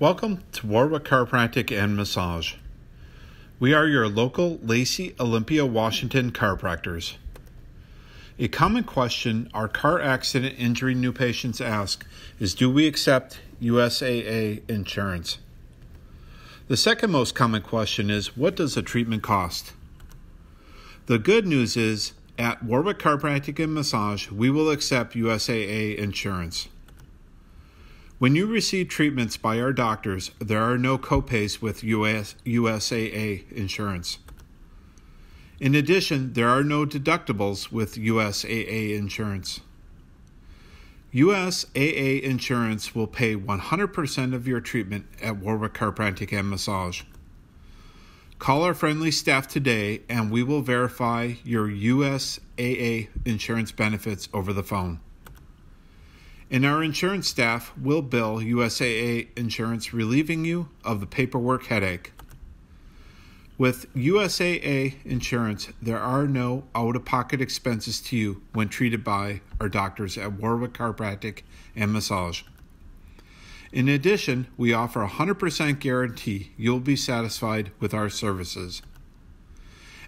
Welcome to Warwick Chiropractic and Massage. We are your local Lacey Olympia, Washington chiropractors. A common question our car accident injury new patients ask is Do we accept USAA insurance? The second most common question is What does the treatment cost? The good news is at Warwick Chiropractic and Massage, we will accept USAA insurance. When you receive treatments by our doctors, there are no copays with US, USAA insurance. In addition, there are no deductibles with USAA insurance. USAA insurance will pay 100% of your treatment at Warwick Chiropractic and Massage. Call our friendly staff today and we will verify your USAA insurance benefits over the phone and our insurance staff will bill USAA insurance, relieving you of the paperwork headache. With USAA insurance, there are no out of pocket expenses to you when treated by our doctors at Warwick Chiropractic and Massage. In addition, we offer a 100% guarantee you'll be satisfied with our services.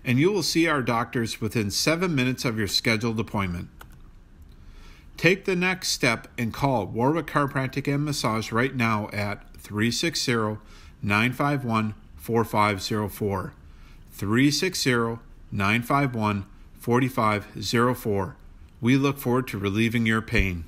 And you will see our doctors within seven minutes of your scheduled appointment. Take the next step and call Warwick Chiropractic and Massage right now at 360 951 4504. 360 951 4504. We look forward to relieving your pain.